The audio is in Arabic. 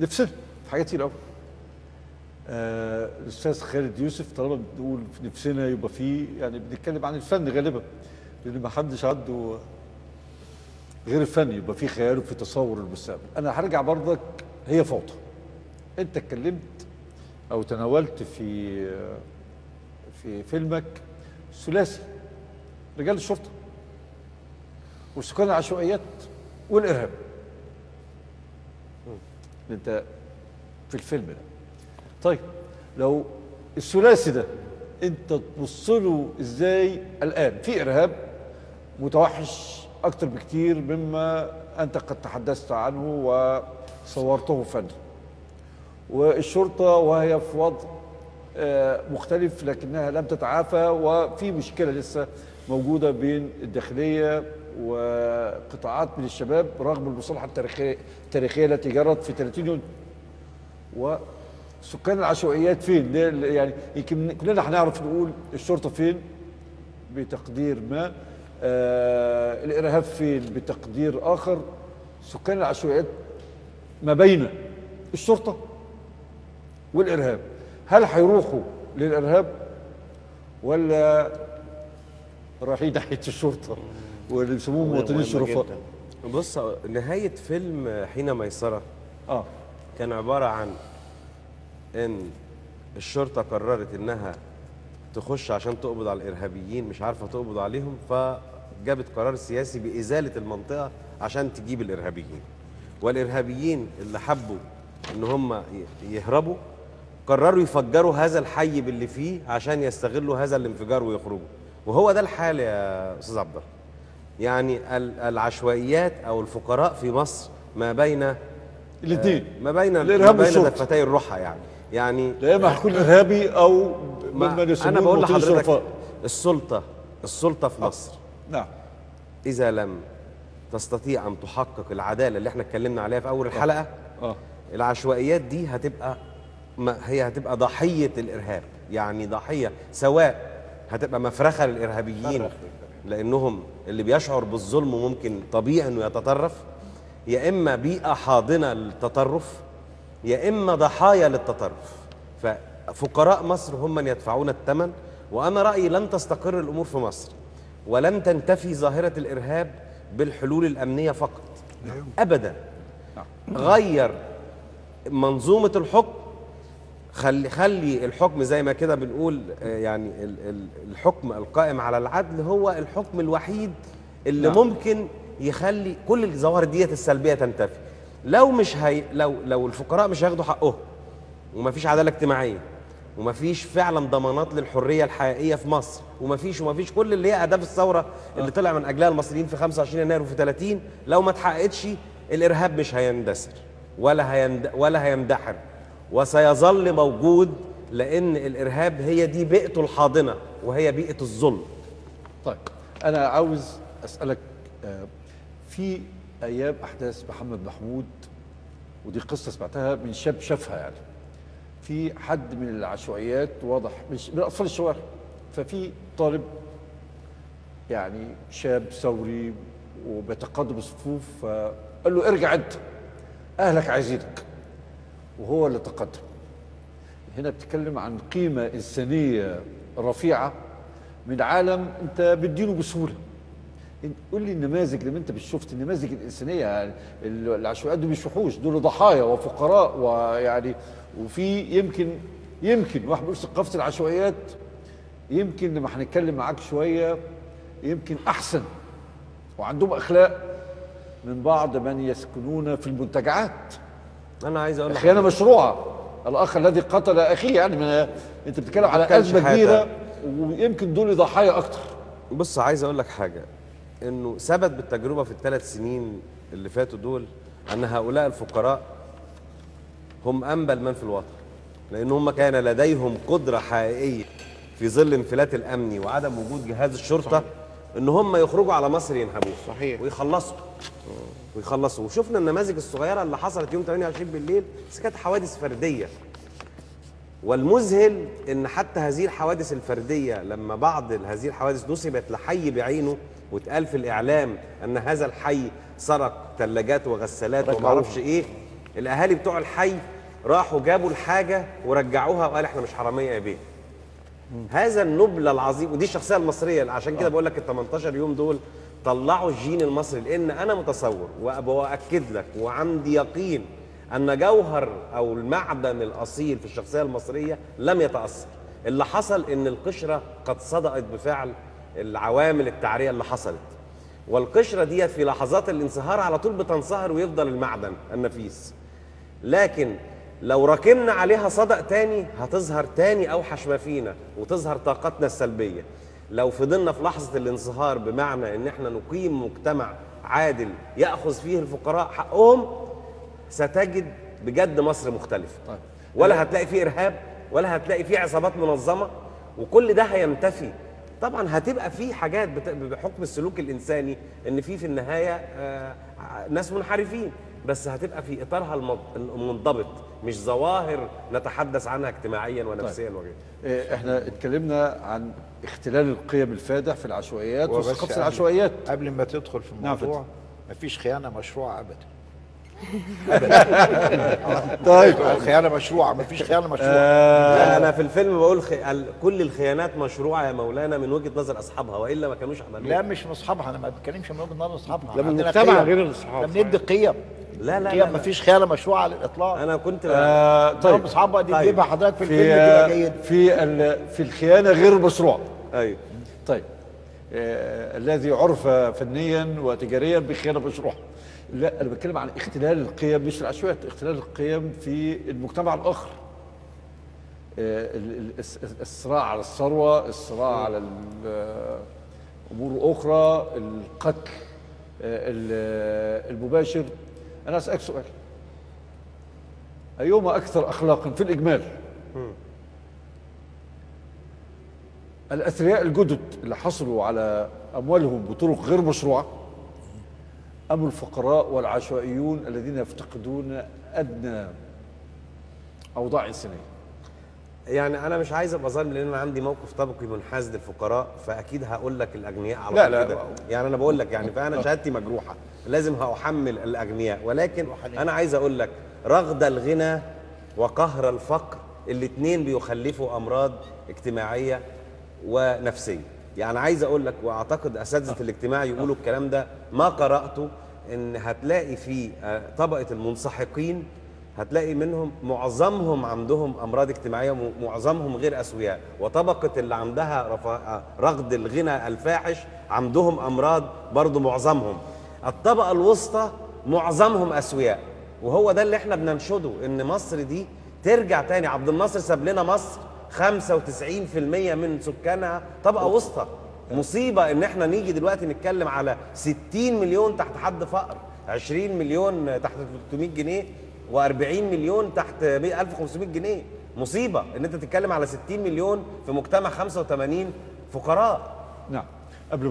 نفسنا. في حاجات كتير قوي آه الاستاذ خالد يوسف طالما بنقول نفسنا يبقى فيه يعني بنتكلم عن الفن غالبا لأن ما حدش عنده غير الفن يبقى فيه خيال وفي تصور المستقبل أنا هرجع برضك هي فوضى. أنت اتكلمت أو تناولت في في فيلمك ثلاثي رجال الشرطة وسكان العشوائيات والإرهاب. انت في الفيلم ده. طيب لو الثلاثي ده انت تبص له إزاي الآن؟ في إرهاب متوحش أكتر بكتير مما أنت قد تحدثت عنه وصورته فن والشرطة وهي في وضع آه، مختلف لكنها لم تتعافى وفي مشكلة لسه موجودة بين الداخلية وقطاعات من الشباب رغم المصالحة التاريخيه التاريخية التي جرت في 30 يونيو وسكان العشوائيات فين؟ يعني يمكن كلنا هنعرف نقول الشرطة فين؟ بتقدير ما. آه الإرهاب فين؟ بتقدير آخر. سكان العشوائيات ما بين الشرطة والإرهاب. هل هيروحوا للإرهاب ولا رايحين ناحية الشرطة؟ واللي بيسموهم مواطنين شرفاء. بص نهاية فيلم حين ميسرة آه. كان عبارة عن إن الشرطة قررت إنها تخش عشان تقبض على الإرهابيين مش عارفة تقبض عليهم فجابت قرار سياسي بإزالة المنطقة عشان تجيب الإرهابيين. والإرهابيين اللي حبوا إن هم يهربوا قرروا يفجروا هذا الحي باللي فيه عشان يستغلوا هذا الانفجار ويخرجوا. وهو ده الحال يا أستاذ عبد الله. يعني ال- العشوائيات أو الفقراء في مصر ما بين الاثنين. ما بين ما بين. دفتي الرحى يعني. يعني لا اما هيكون إرهابي أو ما ممن أنا بقول لحضرتك السلطة السلطة في مصر. نعم. إذا لم تستطيع أن تحقق العدالة اللي إحنا اتكلمنا عليها في أول الحلقة آه. العشوائيات دي هتبقى ما هي هتبقى ضحية الإرهاب. يعني ضحية سواء هتبقى مفرخة للإرهابيين لأنهم اللي بيشعر بالظلم ممكن طبيعي إنه يتطرف يا إما بيئة حاضنة للتطرف يا إما ضحايا للتطرف. ففقراء مصر هم من يدفعون الثمن وأنا رأيي لن تستقر الأمور في مصر ولن تنتفي ظاهرة الإرهاب بالحلول الأمنية فقط. ابدا. غير منظومة الحكم خلي خلي الحكم زي ما كده بنقول آه، يعني ال- ال- الحكم القائم على العدل هو الحكم الوحيد اللي نعم. ممكن يخلي كل الظواهر ديت السلبية تنتفي. لو مش هي لو لو الفقراء مش هياخدوا حقهم ومفيش عدالة اجتماعية ومفيش فعلا ضمانات للحرية الحقيقية في مصر ومفيش ومفيش كل اللي هي أهداف الثورة اللي طلع من أجلها المصريين في 25 يناير وفي 30 لو ما اتحققتش الإرهاب مش هيندثر ولا هيند ولا هيندحر وسيظل موجود لأن الإرهاب هي دي بيئته الحاضنة وهي بيئة الظلم. طيب أنا عاوز أسألك آه، في أيام أحداث محمد محمود ودي قصة سمعتها من شاب شافها يعني في حد من العشوائيات واضح من اطفال الشوارع ففي طالب يعني شاب ثوري وبيتقدم الصفوف فقال له ارجع أنت أهلك عايزينك. وهو اللي تقدم. هنا بتتكلم عن قيمة إنسانية رفيعة من عالم أنت بتدينه بسهولة. قول لي النماذج لما أنت شفت النماذج الإنسانية يعني ال- العشوائيات دول مش وحوش دول ضحايا وفقراء ويعني وفي يمكن يمكن واحد بيقول ثقافة العشوائيات يمكن لما هنتكلم معاك شوية يمكن أحسن وعندهم أخلاق من بعض من يسكنون في المنتجعات. أنا عايز أقول خيانه لحضرتك. مشروعه الأخ الذي قتل اخيه يعني من أنت بتتكلم على أزمة. كبيرة ويمكن دول ضحايا أكتر. بص عايز أقول لك حاجة إنه ثبت بالتجربة في الثلاث سنين اللي فاتوا دول أن هؤلاء الفقراء هم أنبل من في الوطن لأن هم كان لديهم قدرة حقيقية في ظل انفلات الامني وعدم وجود جهاز الشرطة إن هم يخرجوا على مصر ينهبوه صحيح. ويخلصوا. ويخلصوا وشفنا النماذج الصغيرة اللي حصلت يوم 28 بالليل بس كانت حوادث فردية. والمذهل إن حتى هذه الحوادث الفردية لما بعض هذه الحوادث نسبت لحي بعينه واتقال في الإعلام أن هذا الحي سرق ثلاجات وغسالات وما. أعرفش إيه. الأهالي بتوع الحي راحوا جابوا الحاجة ورجعوها وقال إحنا مش حرامية يا بيه. هذا النبل العظيم ودي الشخصيه المصرية عشان كده بقول لك ال 18 يوم دول طلعوا الجين المصري لأن أنا متصور وباكد لك وعندي يقين أن جوهر أو المعدن الأصيل في الشخصية المصرية لم يتأثر. اللي حصل إن القشرة قد صدأت بفعل العوامل التعرية اللي حصلت. والقشرة دي في لحظات الانصهار على طول بتنصهر ويفضل المعدن النفيس. لكن لو ركبنا عليها صدأ تاني هتظهر تاني أوحش ما فينا وتظهر طاقتنا السلبية. لو فضلنا في لحظة الانصهار بمعنى إن إحنا نقيم مجتمع عادل يأخذ فيه الفقراء حقهم ستجد بجد مصر مختلفة. طيب. ولا هتلاقي فيه إرهاب ولا هتلاقي فيه عصابات منظمة وكل ده هينتفي. طبعا هتبقى في حاجات بحكم السلوك الإنساني إن في في النهاية آه، ناس منحرفين. بس هتبقى في إطارها المض- المنضبط مش ظواهر نتحدث عنها اجتماعيا ونفسيا وغيره آه، إحنا اتكلمنا عن اختلال القيم الفادح في العشوائيات وثقافة قبل- العشوائيات. قبل ما تدخل في نعم، الموضوع مفيش خيانة مشروعة ابدا. طيب. الخيانه مشروعة مفيش خيانة مشروعة. لا أنا في الفيلم بقول خي... كل الخيانات مشروعة يا مولانا من وجهة نظر أصحابها وإلا ما كانوش عملوها. لا مش من أصحابها أنا ما بتكلمش من وجهة نظر أصحابها. لا، من المجتمع. غير الأصحاب. إحنا بندي قيم. لا لا لا, لا. مفيش خيانة مشروعة على الاطلاق أنا كنت آه طيب. طيب اصحابها دي طيب. تجيبها حضرتك في في الفيلم تبقى جيد. في ال- في الخيانة غير المشروعه أيوه. طيب. آه الذي عرف فنيا وتجاريا بخيانة مشروعه لا أنا بتكلم عن اختلال القيم مش العشوائيات اختلال القيم في المجتمع الآخر. آه، ال- ال- الس- الصراع على الثروة الصراع على ال- أمور أخرى القتل آه، ال- المباشر. أنا أسألك سؤال. ايهما أكثر اخلاقا في الإجمال؟ الأثرياء الجدد اللي حصلوا على أموالهم بطرق غير مشروعة أم الفقراء والعشوائيون الذين يفتقدون أدنى أوضاع انسانيه يعني أنا مش عايز أبقى ظالم لأن أنا عندي موقف طبقي منحاز للفقراء فأكيد هقول لك الأغنياء على لا، طول لا. كده. يعني أنا بقول لك يعني فأنا شهادتي مجروحة. لازم هأحمل الأغنياء. ولكن أنا عايز أقول لك رغد الغنى وقهر الفقر الاثنين بيخلفوا أمراض اجتماعية ونفسية. يعني عايز أقول لك وأعتقد أساتذة الاجتماع يقولوا الكلام ده ما قرأته إن هتلاقي في آه، طبقة المنسحقين هتلاقي منهم معظمهم عندهم أمراض اجتماعية ومعظمهم غير أسوياء. وطبقة اللي عندها. رغد الغنى الفاحش عندهم أمراض برضو معظمهم. الطبقة الوسطى معظمهم أسوياء. وهو ده اللي إحنا بننشده إن مصر دي ترجع تاني. عبد الناصر ساب لنا مصر 95% من سكانها طبقة وسطى. مصيبة إن إحنا نيجي دلوقتي نتكلم على 60 مليون تحت حد فقر 20 مليون تحت 300 جنيه. و40 مليون تحت 100 1500 جنيه. مصيبة إن أنت تتكلم على 60 مليون في مجتمع 85 فقراء. نعم. قبل